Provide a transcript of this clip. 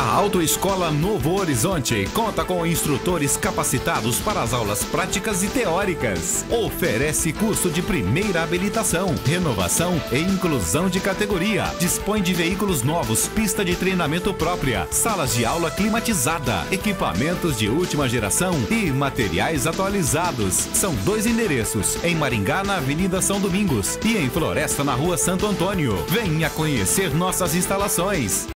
A Autoescola Novo Horizonte conta com instrutores capacitados para as aulas práticas e teóricas. Oferece curso de primeira habilitação, renovação e inclusão de categoria. Dispõe de veículos novos, pista de treinamento própria, salas de aula climatizada, equipamentos de última geração e materiais atualizados. São dois endereços: em Maringá, na Avenida São Domingos, e em Floresta, na Rua Santo Antônio. Venha conhecer nossas instalações.